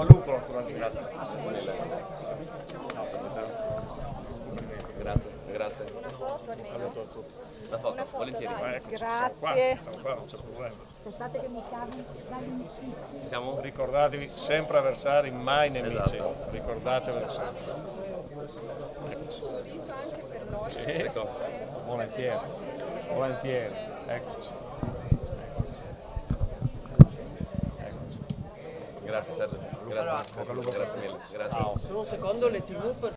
al lupo naturalmente. Grazie Grazie, grazie. La foto, volentieri. Ma eccoci, siamo qua, Grazie. siamo qua, non c'è problema. Aspettate che mi chiami dall'inizio. Siamo? Ricordatevi sempre avversari, mai nemici. Esatto. Ricordatevelo sempre. Eccoci. sorriso anche per noi. Ecco. Volentieri, volentieri. Eccoci. Grazie Sergio. Grazie. Grazie mille. Grazie. Solo un secondo, le tv per